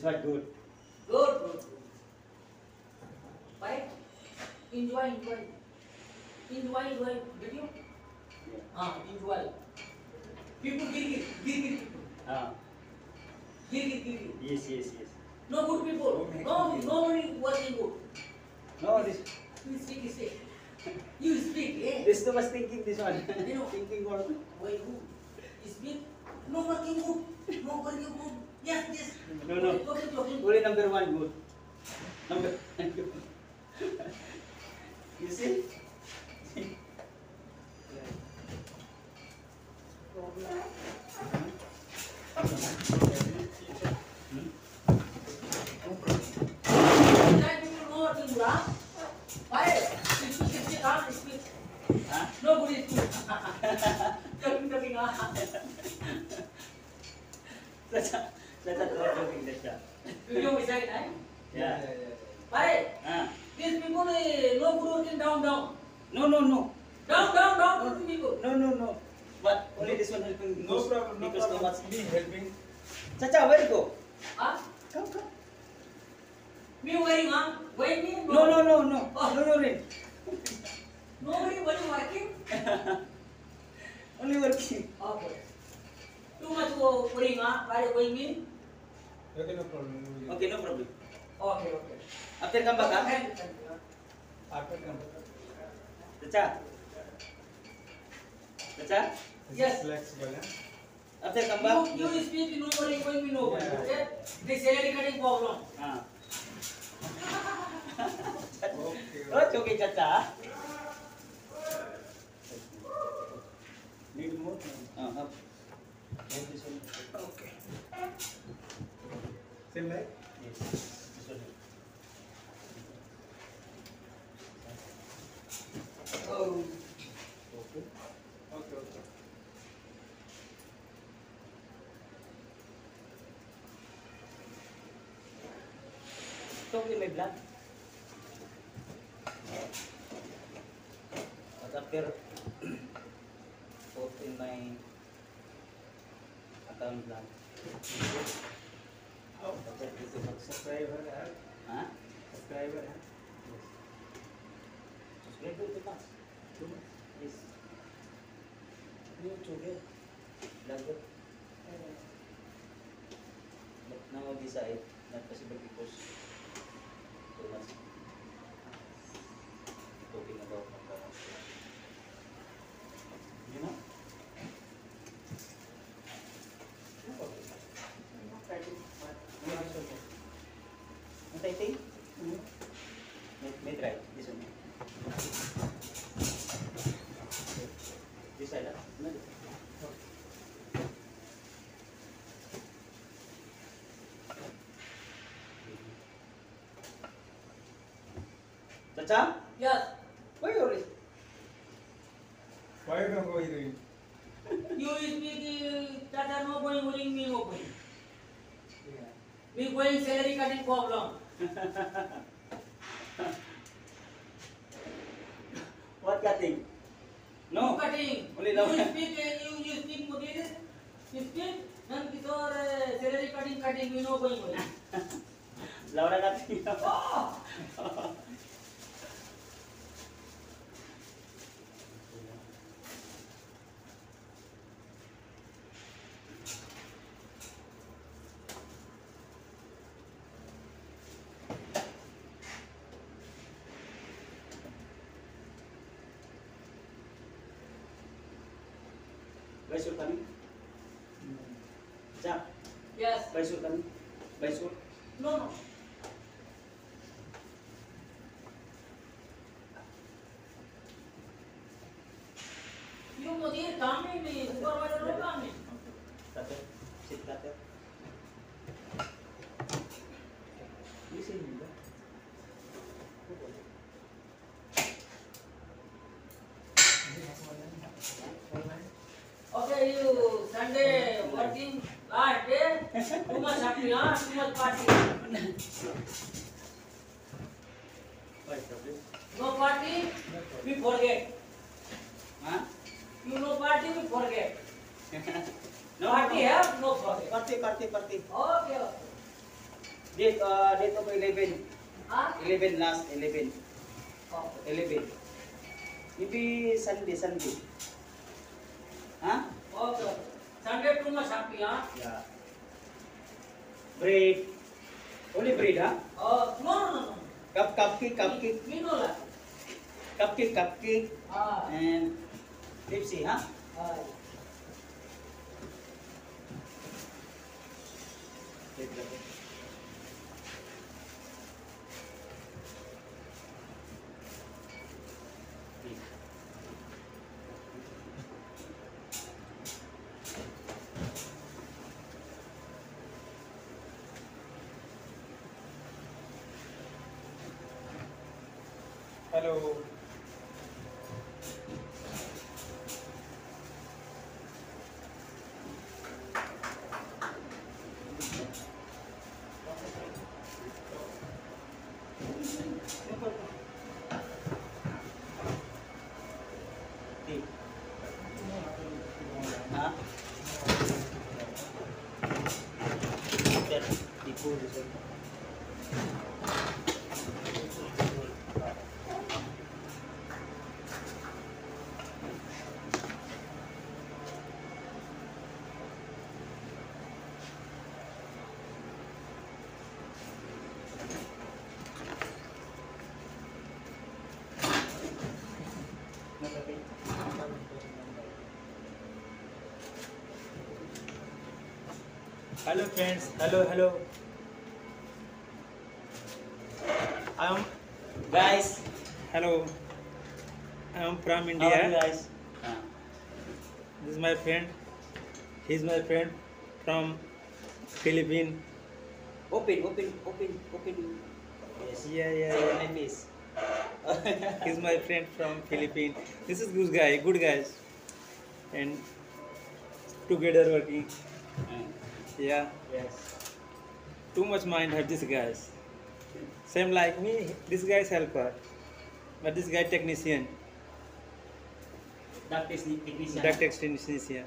These are good. Good, good, good. Right? Enjoy, enjoy. Enjoy, enjoy. Did you? Yeah. Ah, enjoy. People give it, give it. Ah. Give it, give it. Yes, yes, yes. No good people. No, no nobody watching good. No, this. You speak, you speak. You speak, eh? This was thinking this one. You know. thinking what? Why who? You speak. No working good. No working good. Yes, this. No, no. Okay, okay. Only number one good. Number. you see? Video is that right? Yeah. Pare. Ah. These people no good working down down. No no no. Down down down no, people. No no no. But only this one helping. No problem. No problem. Because me helping. Chacha, where you go? Ah. Come come. Me wearing ah? Wearing me? No no no no. Oh. No no rain. Nobody but working. only working. Okay. Too much worrying ah? Why are you going in? Okay, no problem. Okay, no problem. Okay, okay. After come back, huh? After come back. Chacha? Chacha? Yes. Flexible, huh? After come back? You, you speak, you know, but you will know. Yeah. Okay? The salary cutting problem. Ah. okay. Okay, okay, Chacha. Need more? Uh, up. Same right? Yes. This Oh. Okay. Okay, okay. Ito yung may blood. At after put in my account blood. But now this side, not possible because too much talking about my parents. चाचा yes वही हो रही why you don't go either you speak tata no going willing me no going yeah me going salary cutting problem what cutting no cutting only no you speak you you speak mudir speak हम किसी और salary cutting cutting में no कोई बोले लवड़ा का Baisur kami. Jap. Yes. Baisur kami. Baisur. No no. You mudir kami ni supervisor kami. Satu. Sit satu. You no party, you forget. no party, yeah? No forget. Party, party, party. Okay, okay. Date, uh, date of 11. Huh? 11 last, 11. Oh. 11. Maybe Sunday, Sunday. Huh? Okay. Sunday too much happy, huh? Yeah. Bread. Only bread, huh? Oh, no, no, no. Cup, cupcake, cupcake. Me, me no like. Cupcake, cupcake. Ah. And Tipsy, huh? Hello. hello friends hello hello Guys. Hello. I am from India. How are you guys? Ah. this is my friend. He is my friend from Philippines. Open, open, open, open. Yes. Yeah, yeah, yeah. I miss. He's my friend from Philippines. This is good guy, good guys, and together working. Hmm. Yeah. Yes. Too much mind have this guys. Same like me, this guy is helper, but this guy technician. that technician. Duct technician.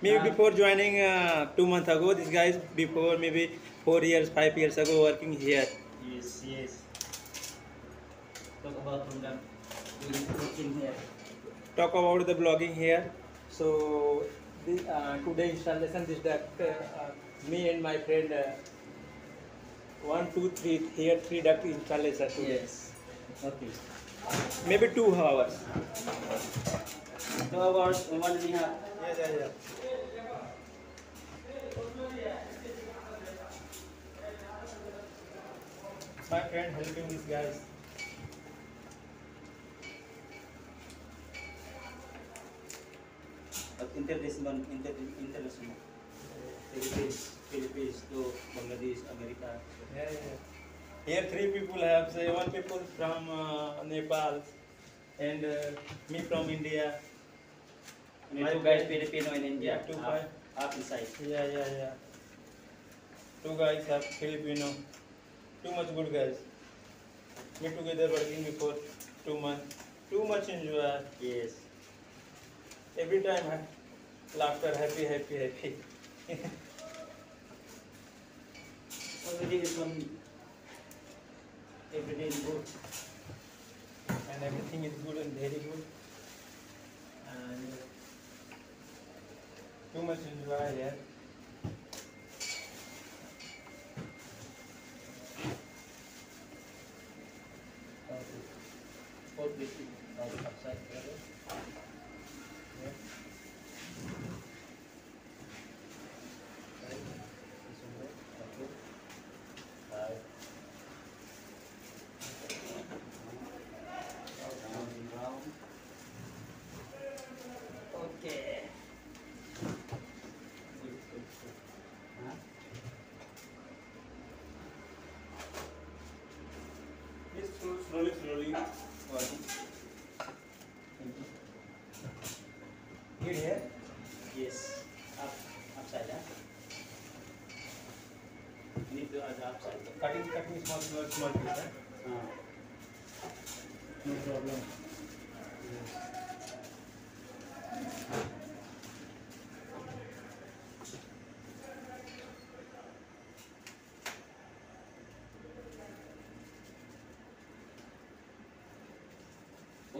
Maybe uh, before joining uh, two months ago, this guy is before maybe four years, five years ago working here. Yes, yes. Talk about the blogging here. Talk about the blogging here. So the, uh, today installation, this duct, uh, me and my friend. Uh, one, two, three. Here three duct installation. Yes. Okay. Maybe two hours. Two hours, one and a half. Yeah, yeah, yeah. My friend helping these guys. interdisciplinary interdisciplinary interdisciplinary Philippines to Bangladesh, America. Yeah, yeah. Here 3 people have, say, 1 people from uh, Nepal and uh, me from India. And 2 guys Filipino in India. 2 guys up inside. Yeah, yeah, yeah. 2 guys have Filipino. Too much good guys. We together working before 2 months. Too much enjoy. Yes. Every time laughter, happy, happy, happy. already open everything is good and everything is good and very good and too much enjoy here. slowly, slowly. Good here? Yes. Up, upside down. You need to add upside down. Cutting, cutting small, small, small piece, right? Uh. No problem.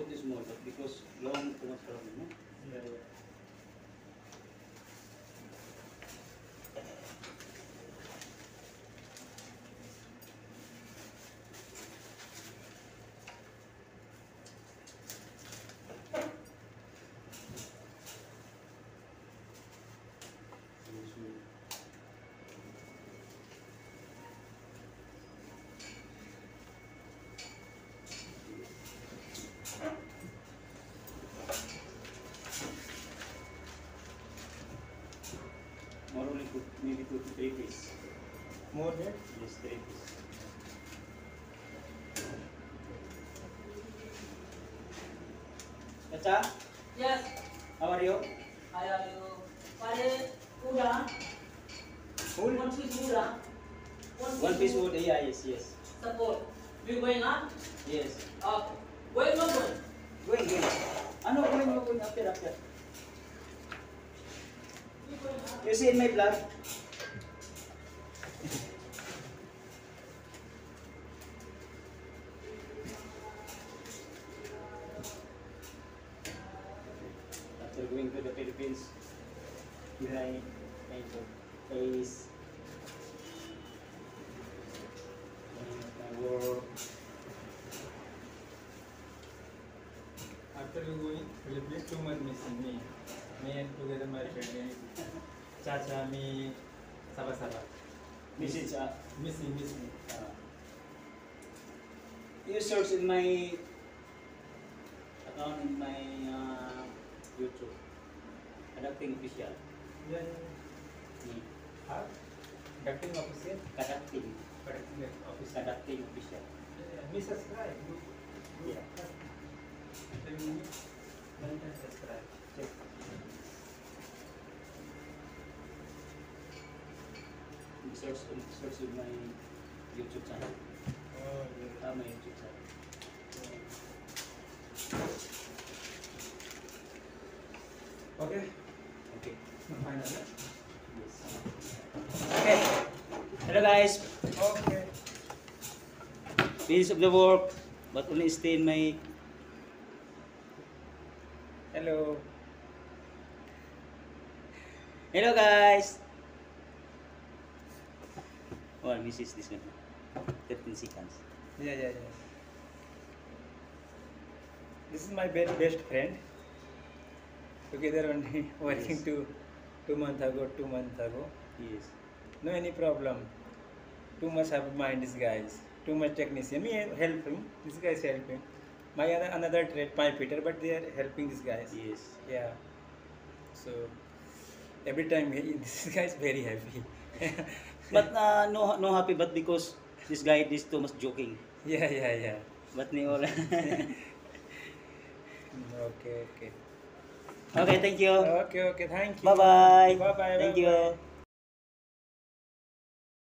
put this mold because long term problem, no? Yeah, yeah. to three pieces. More there? Yes, three pieces. Acha? Yes. How are you? I are you? Pare, Uda. One piece Uda. One piece, One piece Yeah, yes, yes. Support. We going up? Yes. Up. Going, up, going? Going, going. Ano, going, no going? Up there, up there. You see in my blood? After going to the Philippines, behind my place, my work. After going, Philippines too much missing me. Me and together my family, Chacha, me, Saba Saba. Message, ah. Miss me, miss you search in my account in my uh, YouTube. Adapting official. Yan. Ya, ya. Hmm. Ha? Kadapting official? Adapting. Adapting official. Adapting official. Yeah, ya. me subscribe. You, you yeah. Then subscribe. Check. search, in search in my YouTube channel. Oh, yeah. Uh, my YouTube channel. Okay? Okay. Final. Yes. Okay. Hello guys. Okay. Finish of the work, but only stay in my... Hello. Hello guys or oh, misses this one. 15 seconds. Yeah, yeah, yeah. This is my very best friend. Together only working yes. two two months ago, two months ago. Yes. No any problem. Too much have mind this guys. Too much technician. Me help him. This guy is helping. My other another trade my Peter, but they are helping these guys. Yes. Yeah. So every time this guy is very happy. But uh, no no happy but because this guy is too much joking. Yeah, yeah, yeah. But ni all. okay, okay. Okay, thank you. Okay, okay, thank you. Bye-bye. Bye-bye. Thank bye -bye. you.